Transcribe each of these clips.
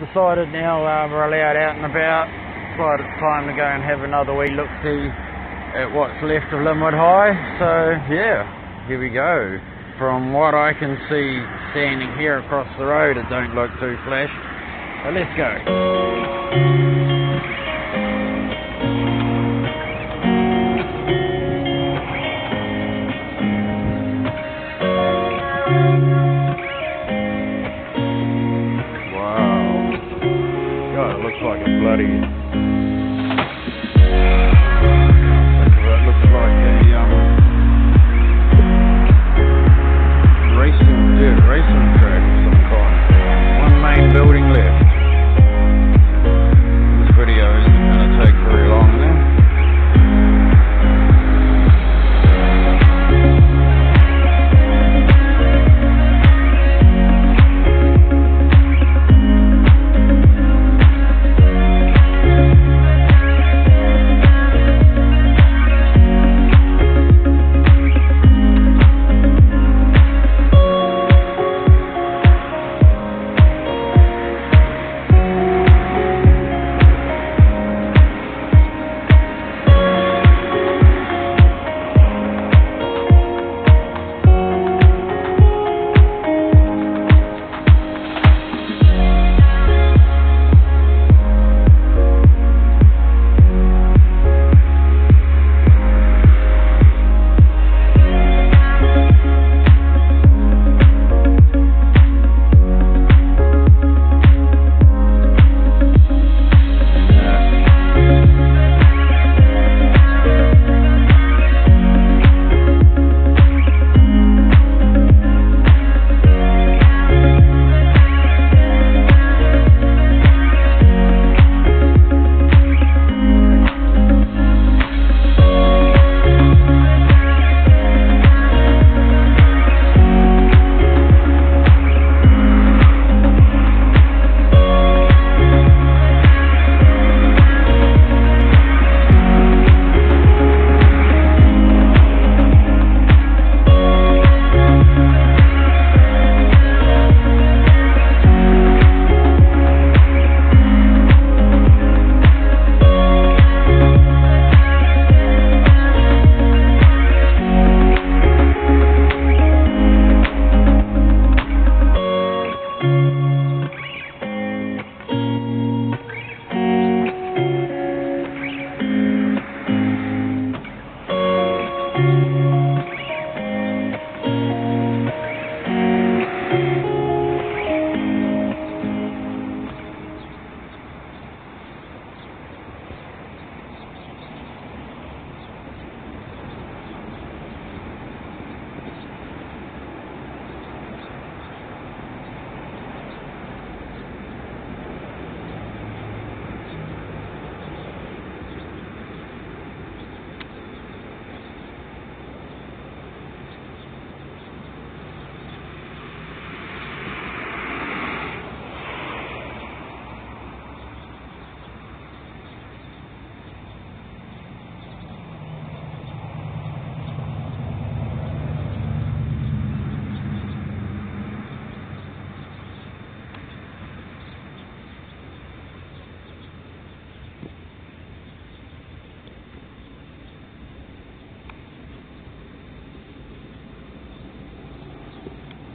decided now um, we're allowed out and about. Decided it's time to go and have another wee look see at what's left of Linwood High. So yeah, here we go. From what I can see standing here across the road, it don't look too flash. So let's go. God, it looks like a bloody.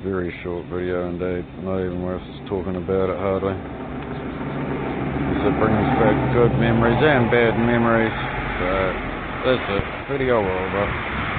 Very short video indeed. Not even worth talking about it hardly. Because it brings back good memories and bad memories. So that's it. Video over.